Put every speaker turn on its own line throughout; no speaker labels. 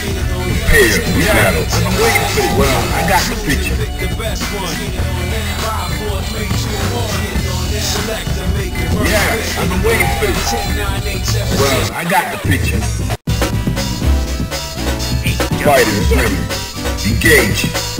Prepare for battle. I'm waiting for it. Well, I got the picture. Yeah, been waiting for this. Well, I got the picture. Fighters ready. Engage.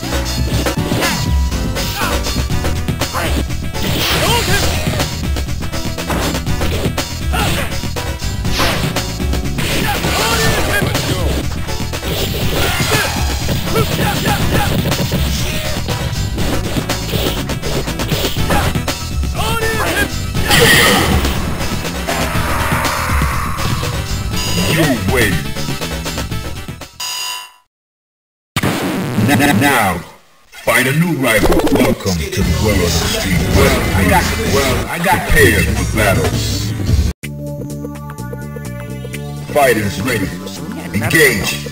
Now, find a new rival. Welcome to the world of the street. Well, I got, well, I got prepared for battle. Fighters ready. Engage.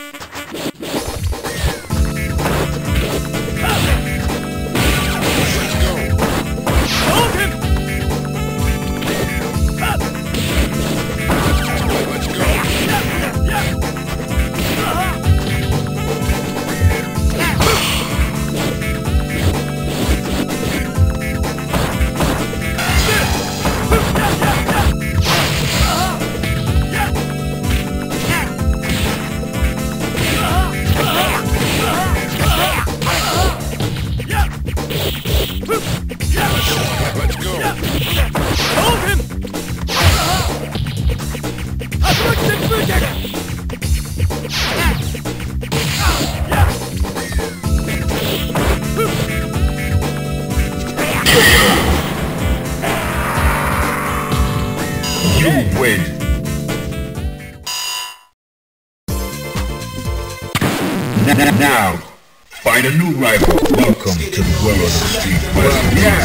Now, find a new rival. Welcome to the world of the street. Well, yeah,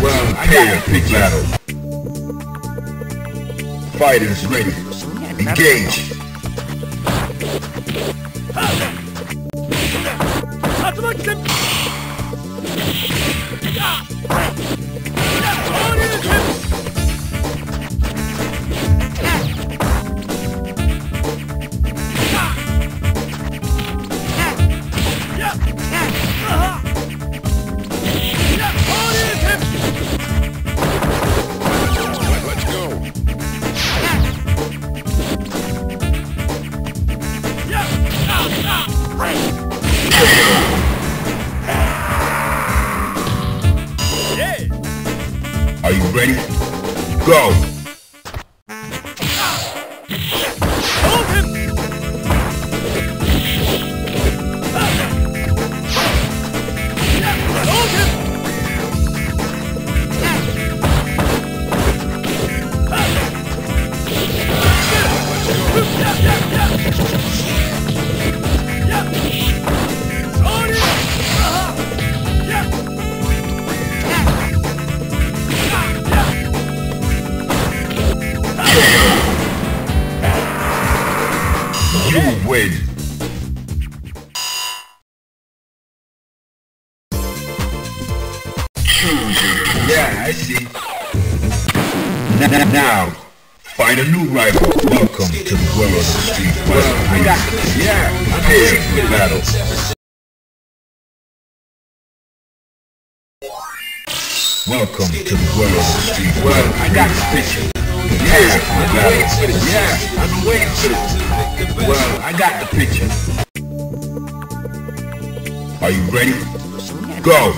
well, got for battle. Fighters ready. Engage.
Let's
Are you ready? Go. Yeah, I see. N- Now, find a new rival. Welcome to the world of the street. Well, I got Yeah, prepare for battle. Welcome to the world of the street. Well, I got the picture. Yeah, I've been waiting for this. Yeah, I've been waiting for this. Well, I got the picture. Are you ready? Go!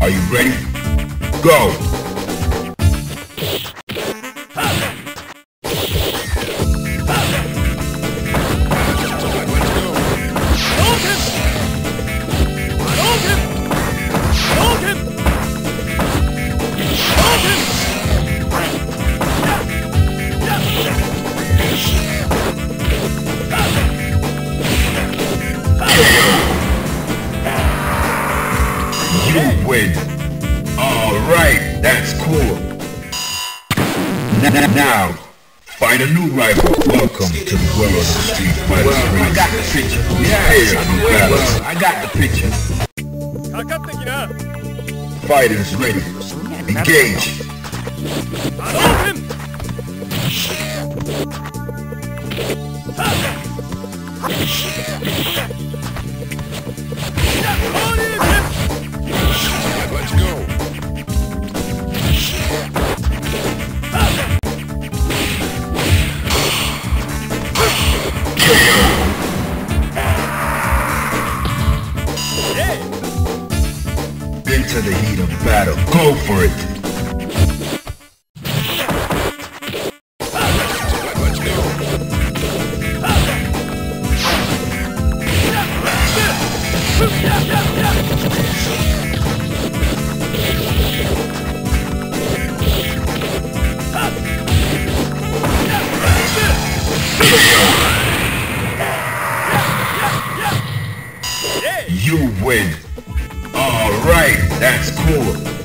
Are you ready? Go! Snoop. Alright, that's cool. N now, find a new rival. Welcome to the world of the street Fighter. Well, I got the picture. Yeah, yeah, well, I got the picture. Fighters ready. Engage. Yeah. Battle. Go for it. You win. Alright, that's cool.